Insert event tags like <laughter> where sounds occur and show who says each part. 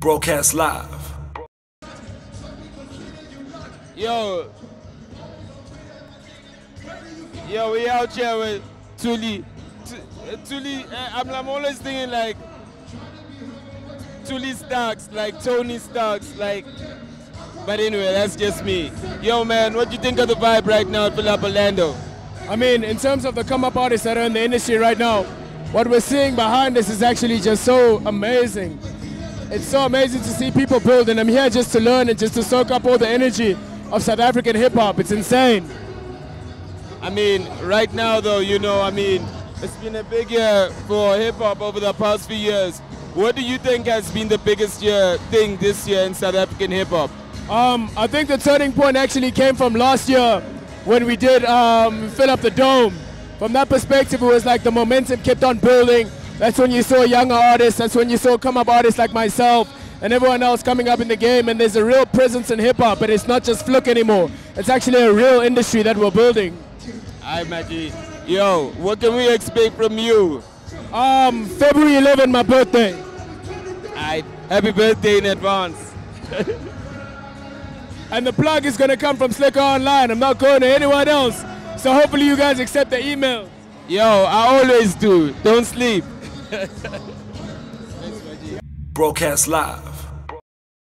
Speaker 1: Broadcast live.
Speaker 2: Yo. Yo, we out here with 2Lee. T- uh, 2Lee, uh, I'm, I'm always thinking like 2Lee Starks, like Tony Starks, like. But anyway, that's just me. Yo, man, what do you think of the vibe right now at Fill Up Orlando?
Speaker 3: I mean, in terms of the come up artists that are in the industry right now, what we're seeing behind us is actually just so amazing. It's so amazing to see people build, and I'm here just to learn and just to soak up all the energy of South African hip hop. It's insane.
Speaker 2: I mean, right now, though, you know, I mean, it's been a big year for hip hop over the past few years. What do you think has been the biggest year thing this year in South African hip hop?
Speaker 3: Um, I think the turning point actually came from last year when we did um, fill up the dome. From that perspective, it was like the momentum kept on building. That's when you saw younger artists. That's when you saw come up artists like myself and everyone else coming up in the game. And there's a real presence in hip hop, but it's not just fluke anymore. It's actually a real industry that we're building.
Speaker 2: Hi, Maggie. Yo, what can we expect from you?
Speaker 3: Um, February 11, my birthday.
Speaker 2: Alright, happy birthday in advance. <laughs>
Speaker 3: And the plug is gonna come from Slikour Onlife. I'm not going to anyone else. So hopefully you guys accept the email.
Speaker 2: Yo, I always do. Don't sleep.
Speaker 1: Broadcast live.